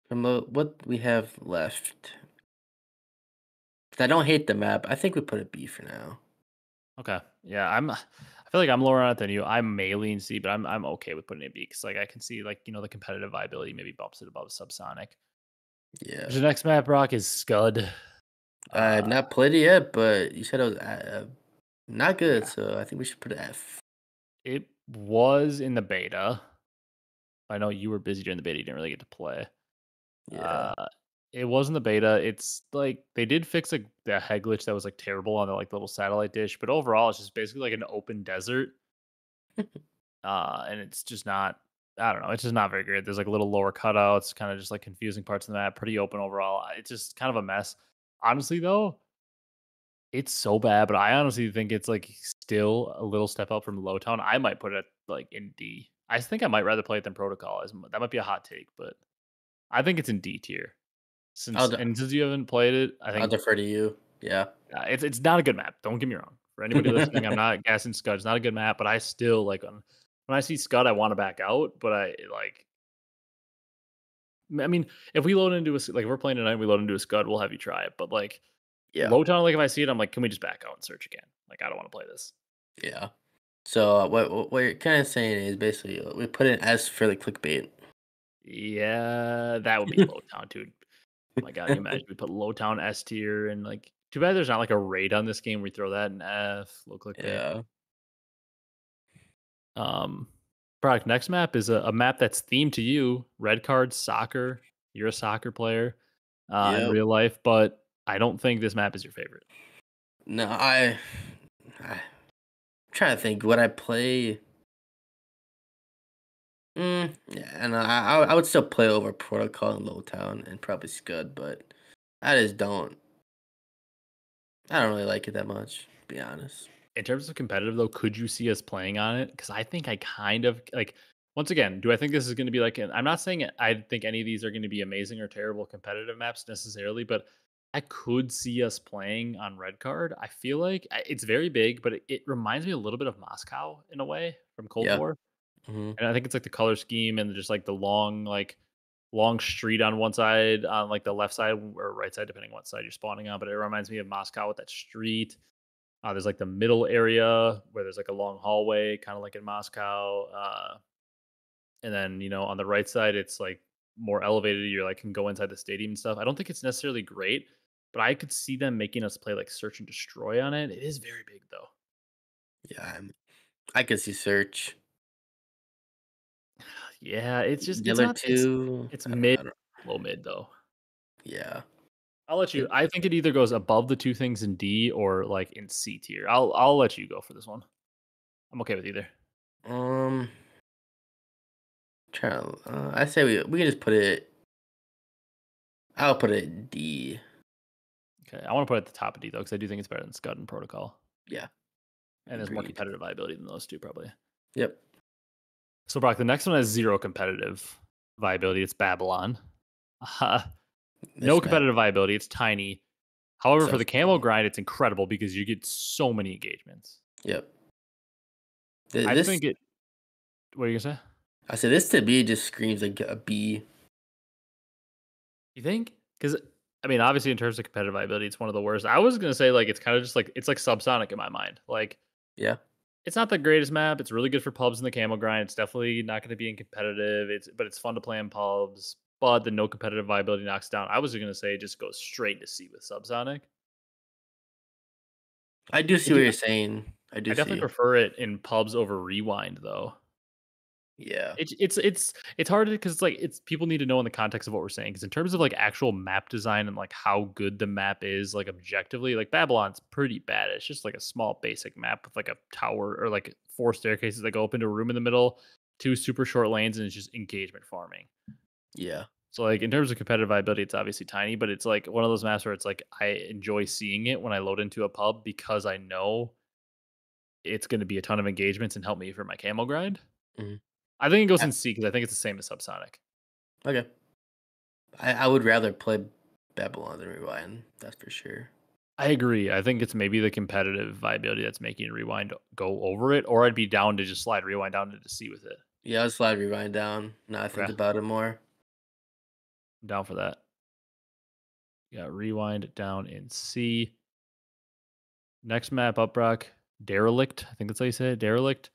from the, what we have left. I don't hate the map. I think we put a B for now. Okay. Yeah, I'm. I feel like I'm lower on it than you. I'm may lean C, but I'm I'm okay with putting it B because like I can see like you know the competitive viability maybe bumps it above subsonic. Yeah. The next map, Brock is Scud. I've Uh, not played it yet, but you said it was uh, not good, so I think we should put an F. It was in the beta. I know you were busy during the beta. You didn't really get to play. Yeah. Uh, it wasn't the beta. It's like they did fix like the head glitch that was like terrible on the like little satellite dish, but overall it's just basically like an open desert. [laughs] uh, and it's just not. I don't know. It's just not very great. There's like little lower cutouts, kind of just like confusing parts of the map. Pretty open overall. It's just kind of a mess. Honestly, though, it's so bad. But I honestly think it's like still a little step up from Lowtown. I might put it like in D. I think I might rather play it than Protocol. That might be a hot take, but I think it's in D tier. Since I'll and since you haven't played it, I think I'll defer to you. Yeah. uh, it's it's not a good map. Don't get me wrong. For anybody [laughs] listening, I'm not gassing Scud. It's not a good map, but I still like when when I see Scud, I want to back out. But I like. I mean, if we load into a like if we're playing tonight, and we load into a Scud, we'll have you try it. But like Yeah. Lowtown, like if I see it, I'm like, can we just back out and search again? Like I don't want to play this. Yeah. So uh, what what you're kind of saying is basically uh, we put an S for the clickbait. Yeah, that would be [laughs] Lowtown, dude. Oh my god, you imagine we put Lowtown S tier and like. Too bad there's not like a rate on this game. We throw that in F. Look like Yeah. Um, product next map is a, a map that's themed to you. Red card soccer. You're a soccer player uh, in real life, but I don't think this map is your favorite. No, I, [sighs] I am trying to think. Would I play? Mm, yeah, and I, I I would still play over Protocol in Lowtown and probably Scud, but I just don't. I don't really like it that much, to be honest. In terms of competitive, though, could you see us playing on it? Because I think I kind of like. Once again, do I think this is going to be like? An, I'm not saying I think any of these are going to be amazing or terrible competitive maps necessarily, but I could see us playing on red card. I feel like it's very big, but it, it reminds me a little bit of Moscow in a way from Cold Yeah. War. Hmm and I think it's like the color scheme and just like the long like long street on one side, on like the left side or right side, depending on what side you're spawning on. But it reminds me of Moscow with that street. Uh, there's like the middle area where there's like a long hallway, kind of like in Moscow. Uh, and then you know on the right side, it's like more elevated. You're like can go inside the stadium and stuff. I don't think it's necessarily great, but I could see them making us play like search and destroy on it. It is very big though. Yeah, I'm, I could see search. Yeah, it's just The it's other not two, it's I don't, mid low mid though. Yeah. I'll let you. I think it either goes above the two things in D or like in C tier. I'll I'll let you go for this one. I'm okay with either. Um, to. Uh, I say we we can just put it. I'll put it D. Okay, I want to put it at the top of D though because I do think it's better than Scud and Protocol, Yeah. and there's more competitive viability than those two probably. Yep. So Brock, the next one has zero competitive viability. It's Babylon. Uh, no competitive viability. It's tiny. However, for the camo tiny. grind, it's incredible because you get so many engagements. Yep. Th- I This, think it. What are you gonna say? I said this to me just screams like a B. You think? Because I mean, obviously, in terms of competitive viability, it's one of the worst. I was gonna say like it's kind of just like it's like subsonic in my mind. Like Yeah. It's not the greatest map. It's really good for pubs in the camo grind. It's definitely not going to be in competitive. It's but it's fun to play in pubs. But the no competitive viability knocks down. I was going to say just goes straight to C with subsonic. I do see what you're saying. I do I definitely prefer it in pubs over rewind though. Yeah. It's it's it's it's hard because it's like it's people need to know in the context of what we're saying. Because in terms of like actual map design and like how good the map is, like objectively, like Babylon's pretty bad. It's just like a small basic map with like a tower or like four staircases that go up into a room in the middle, two super short lanes, and it's just engagement farming. Yeah. So like in terms of competitive viability, it's obviously tiny, but it's like one of those maps where it's like I enjoy seeing it when I load into a pub because I know it's going to be a ton of engagements and help me for my camo grind. Mhm. I think it goes in C because I think it's the same as Subsonic. Okay. I, I would rather play Babylon than Rewind. That's for sure. I agree. I think it's maybe the competitive viability that's making Rewind go over it, or I'd be down to just slide Rewind down into C with it. Yeah, I'll slide Rewind down. Now I think Okay. about it more. I'm down for that. Yeah, Rewind down in C. Next map up, Brock. Derelict. I think that's how you say it. Derelict.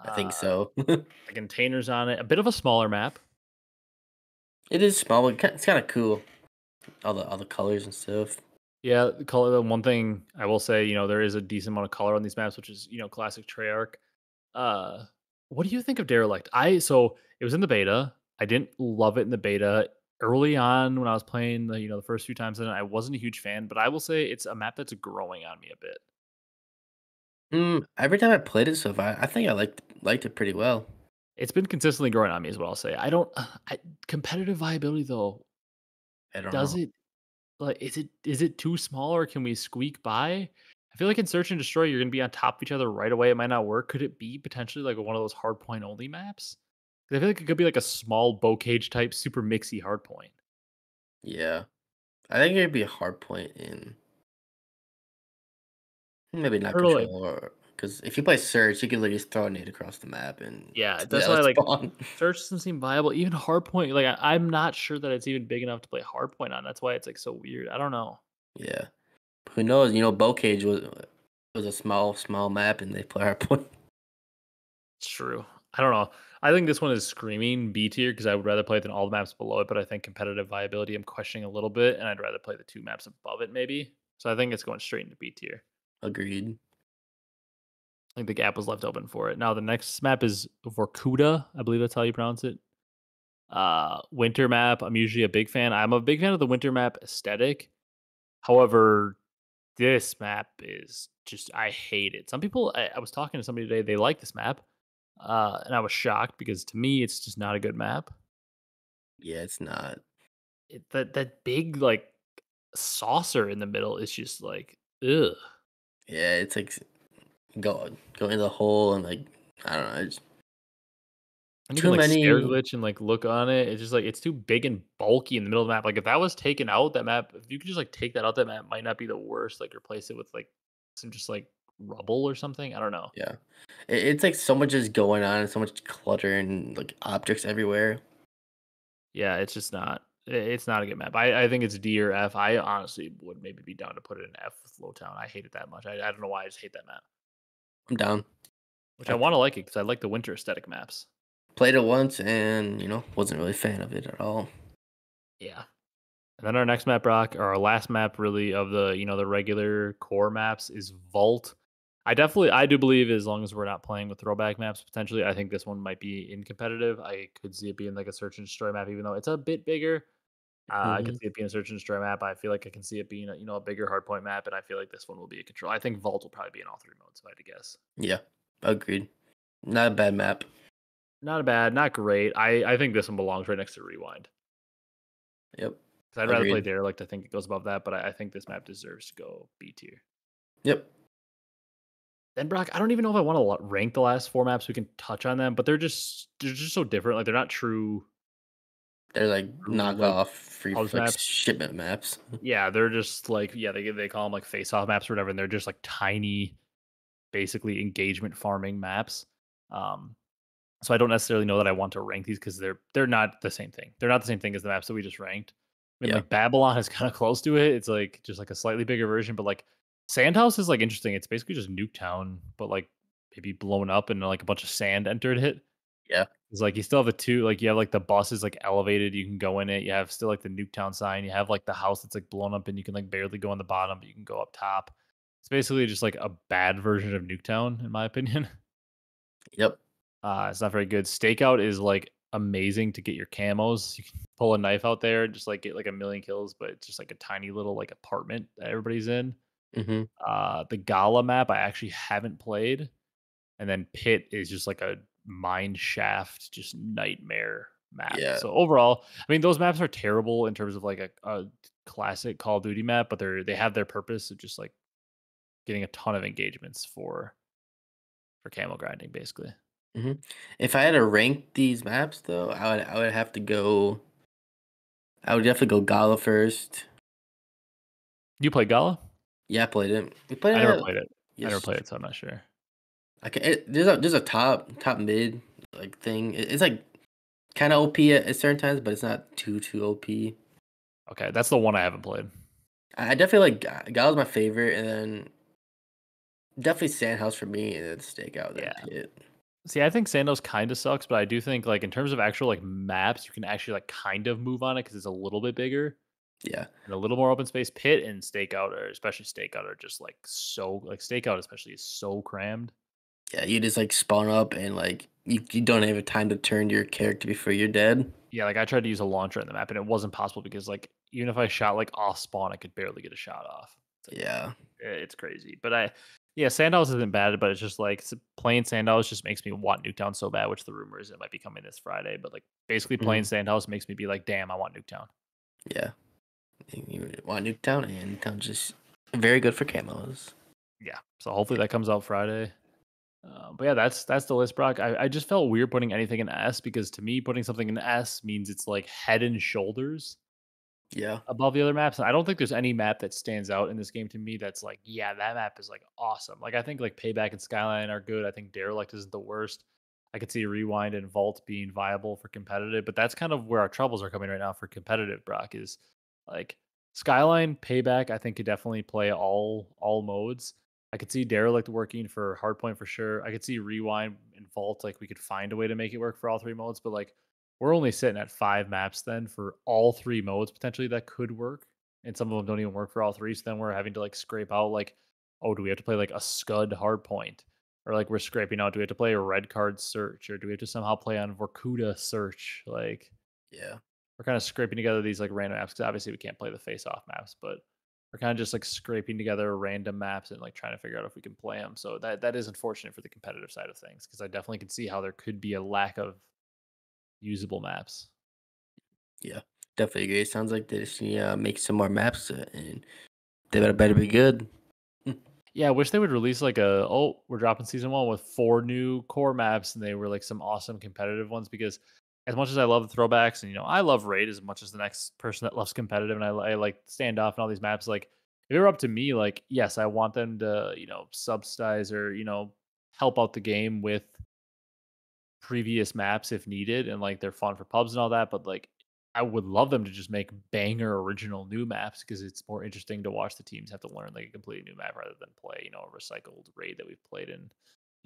I think Uh, so. [laughs] The containers on it. A bit of a smaller map. it is small, but it's kind of cool. All the all the colors and stuff. Yeah, the color. The one thing I will say, you know, there is a decent amount of color on these maps, which is you know classic Treyarch. Uh, what do you think of Derelict? I so it was in the beta. I didn't love it in the beta early on when I was playing the you know the first few times in it. I wasn't a huge fan, but I will say it's a map that's growing on me a bit. Mm, every time I played it so far, I think I liked liked it pretty well. It's been consistently growing on me, is what I'll say. I don't [sighs] I, competitive viability though. I don't Does know. it like is it is it too small or can we squeak by? I feel like in search and destroy, you're gonna be on top of each other right away. It might not work. Could it be potentially like one of those hard point only maps? I feel like it could be like a small Bocage type, super mixy hard point. Yeah, I think it'd be a hard point in maybe not don't control because if you play search, you can literally just throw a nade across the map and Yeah, [laughs] that's why like spawn. search doesn't seem viable. Even hardpoint, like I, I'm not sure that it's even big enough to play hardpoint on. That's why it's like so weird. I don't know. yeah, who knows? You know, Bocage was was a small small map and they play hardpoint. [laughs] It's true. I don't know. I think this one is screaming B tier because I would rather play it than all the maps below it. But I think competitive viability, I'm questioning a little bit, and I'd rather play the two maps above it maybe. So I think it's going straight into B tier. Agreed. I think the gap was left open for it. Now the next map is Vorkuta. I believe that's how you pronounce it. Uh, winter map. I'm usually a big fan. I'm a big fan of the winter map aesthetic. However, this map is just I hate it. Some people I, I was talking to somebody today, they like this map. Uh, and I was shocked because to me it's just not a good map. Yeah, it's not. It, that that big like saucer in the middle is just like ugh. Yeah, it's like go go in the hole and like I don't know. It's, And Too can like stare many- glitch and like look on it. It's just like it's too big and bulky in the middle of the map. Like if that was taken out, that map, if you could just like take that out, that map might not be the worst. Like replace it with like some just like rubble or something. I don't know. yeah, it, it's like so much is going on and so much clutter and like objects everywhere. Yeah, it's just not. It's not a good map. I, I think it's D or F. I honestly would maybe be down to put it in F with Lowtown. I hate it that much. I, I don't know why. I just hate that map. I'm down. Which I want to like it because I like the winter aesthetic maps. Played it once and you know wasn't really a fan of it at all. Yeah. And then our next map, Brock, or our last map, really of the you know the regular core maps is Vault. I definitely, I do believe as long as we're not playing with throwback maps, potentially, I think this one might be in competitive. I could see it being like a search and destroy map, even though it's a bit bigger. Uh, mm-hmm. I could mm-hmm. see it being a search and destroy map. I feel like I can see it being a, you know a bigger hardpoint map, and I feel like this one will be a control. I think Vault will probably be in all three modes, if I had to guess. Yeah, agreed. Not a bad map. Not a bad, not great. I I think this one belongs right next to Rewind. Yep. I'd rather play Derelict. I think it goes above that, but I, I think this map deserves to go B tier. Yep. Then Brock, I don't even know if I want to rank the last four maps. We can touch on them, but they're just they're just so different. Like they're not true. They're like knockoff free like, maps. shipment maps. Yeah, they're just like yeah they they call them like face off maps or whatever, and they're just like tiny, basically engagement farming maps. Um, so I don't necessarily know that I want to rank these because they're they're not the same thing. They're not the same thing as the maps that we just ranked. I mean, yeah. like Babylon is kind of close to it. It's like just like a slightly bigger version, but like Sandhouse is like interesting. It's basically just Nuketown, but like maybe blown up and like a bunch of sand entered it. Yeah. It's like you still have the two, like you have like the bus is like elevated, you can go in it. You have still like the Nuketown sign. You have like the house that's like blown up and you can like barely go on the bottom, but you can go up top. It's basically just like a bad version of Nuketown, in my opinion. [laughs] Yep. Uh, it's not very good. Stakeout is like amazing to get your camos. You can pull a knife out there, and just like get like a million kills, but it's just like a tiny little like apartment that everybody's in. Mm-hmm. Uh, the Gala map I actually haven't played, and then Pit is just like a mine shaft, just nightmare map. Yeah. So overall, I mean, those maps are terrible in terms of like a, a classic Call of Duty map, but they're they have their purpose of just like getting a ton of engagements for for camo grinding, basically. Mm-hmm. If I had to rank these maps, though, I would I would have to go. I would definitely go Gala first. You play Gala? Yeah, I played it. We played I never played it. Yes. I never played it, so I'm not sure. Okay, it, there's a there's a top top mid like thing. It, it's like kind of OP at, at, certain times, but it's not too too OP. Okay, that's the one I haven't played. I, I definitely like Gala's my favorite, and then definitely Sandhouse for me, and then Stakeout. Yeah. Pit. See, I think Sandhouse kind of sucks, but I do think like in terms of actual like maps, you can actually like kind of move on it because it's a little bit bigger. Yeah. And a little more open space. Pit and stakeout or especially stakeout are just like so like stakeout especially is so crammed. Yeah, you just like spawn up and like you, you don't have a time to turn your character before you're dead. Yeah, like I tried to use a launcher in the map and it wasn't possible because like even if I shot like off spawn, I could barely get a shot off. Like, yeah. It's crazy. But I yeah, Sandhouse isn't bad, but it's just like playing Sandhouse just makes me want Nuketown so bad, which the rumor is it might be coming this Friday. But like basically playing mm-hmm. Sandhouse makes me be like, damn, I want Nuketown. Yeah. You want Nuketown, and Nuketown's just very good for camos. Yeah, so hopefully that comes out Friday. Uh, but yeah, that's that's the list, Brock. I, I just felt weird putting anything in S because to me, putting something in S means it's like head and shoulders. Yeah. Above the other maps. I don't think there's any map that stands out in this game to me that's like, yeah, that map is like awesome. Like I think like Payback and Skyline are good. I think Derelict isn't the worst. I could see Rewind and Vault being viable for competitive, but that's kind of where our troubles are coming right now for competitive, Brock, is like Skyline, Payback, I think could definitely play all all modes. I could see Derelict working for Hardpoint for sure. I could see Rewind and Vault, like we could find a way to make it work for all three modes, but like we're only sitting at five maps then for all three modes potentially that could work. And some of them don't even work for all three. So then we're having to like scrape out like, oh, do we have to play like a Scud hardpoint? Or like we're scraping out, do we have to play a red card search? Or do we have to somehow play on Vorkuta search? Like Yeah. We're kind of scraping together these like random maps because obviously we can't play the face off maps, but we're kind of just like scraping together random maps and like trying to figure out if we can play them. So that that is unfortunate for the competitive side of things because I definitely can see how there could be a lack of usable maps. Yeah, definitely agree. It sounds like they just need to uh, make some more maps uh, and they better better be good. [laughs] yeah, I wish they would release like a oh, we're dropping season one with four new core maps and they were like some awesome competitive ones because as much as I love the throwbacks and you know I love raid as much as the next person that loves competitive and I, I like standoff and all these maps like if it were up to me like yes I want them to you know subsidize or you know help out the game with previous maps if needed and like they're fun for pubs and all that but like I would love them to just make banger original new maps because it's more interesting to watch the teams have to learn like a completely new map rather than play, you know, a recycled raid that we've played in,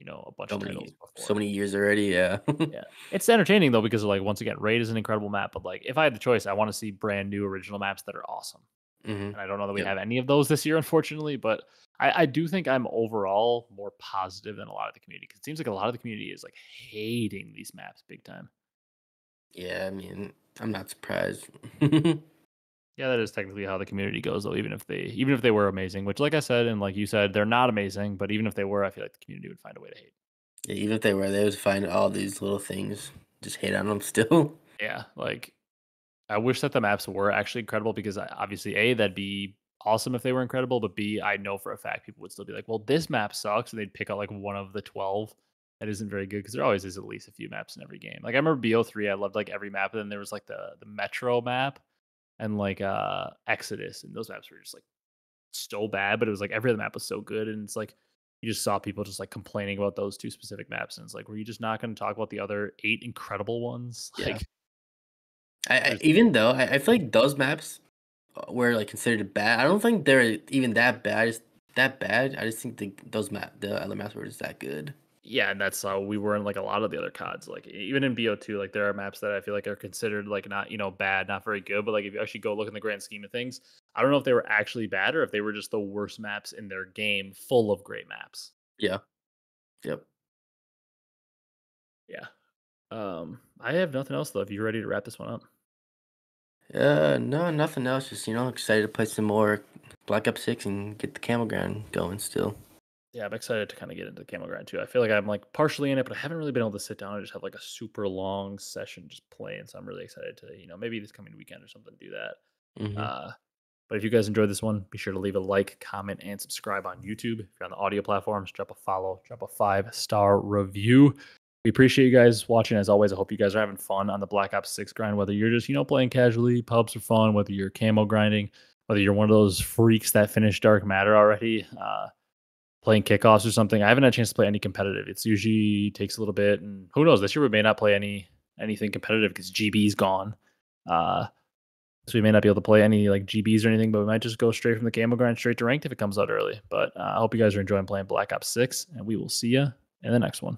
you know, a bunch So of many, titles before. so many years already. Yeah. [laughs] Yeah. It's entertaining though because like once again, Raid is an incredible map, but like if I had the choice, I want to see brand new original maps that are awesome. hmm And I don't know that we Yep. have any of those this year, unfortunately, but I, I do think I'm overall more positive than a lot of the community because it seems like a lot of the community is like hating these maps big time. Yeah. I mean, I'm not surprised. [laughs] Yeah, that is technically how the community goes though, even if they even if they were amazing, which like I said and like you said, they're not amazing, but even if they were, I feel like the community would find a way to hate. yeah, even if they were, they would find all these little things. Just hate on them still. [laughs] Yeah, like I wish that the maps were actually incredible because uh, obviously A, that'd be awesome if they were incredible, but B, I know for a fact people would still be like, well, this map sucks, and they'd pick out like one of the 12 that isn't very good because there always is at least a few maps in every game. Like I remember BO3, I loved like every map, and then there was like the the Metro map and like uh Exodus, and those maps were just like so bad, but it was like every other map was so good, and it's like you just saw people just like complaining about those two specific maps, and it's like, were you just not going to talk about the other eight incredible ones? [laughs] Yeah. Like, I, I even though I, I feel like those maps uh, were like considered bad. I don't think they're even that bad. Just that bad. I just think the, those map the other maps were just that good. Yeah, and that's how we were in like a lot of the other CODs. Like even in BO2, like there are maps that I feel like are considered like not, you know, bad, not very good. But like if you actually go look in the grand scheme of things, I don't know if they were actually bad or if they were just the worst maps in their game full of great maps. Yeah. Yep. Yeah. Um, I have nothing else though. If you're ready to wrap this one up. Uh, no, nothing else. Just you know, excited to play some more Black Ops Six and get the camo ground going. Still. Yeah, I'm excited to kind of get into the camo grind too. I feel like I'm like partially in it, but I haven't really been able to sit down and just have like a super long session just playing. So I'm really excited to, you know, maybe this coming weekend or something do that. Mhm. Uh, but if you guys enjoyed this one, be sure to leave a like, comment, and subscribe on YouTube. If you're on the audio platforms, drop a follow, drop a five star review. We appreciate you guys watching. As always, I hope you guys are having fun on the Black Ops 6 grind, whether you're just, you know, playing casually, pubs are fun, whether you're camo grinding, whether you're one of those freaks that finished Dark Matter already, uh, playing kickoffs or something. I haven't had a chance to play any competitive. It's usually takes a little bit, and who knows? This year we may not play any anything competitive because GB's gone. Uh, so we may not be able to play any like GBs or anything, but we might just go straight from the camo grind straight to ranked if it comes out early. But uh, I hope you guys are enjoying playing Black Ops 6, and we will see you in the next one.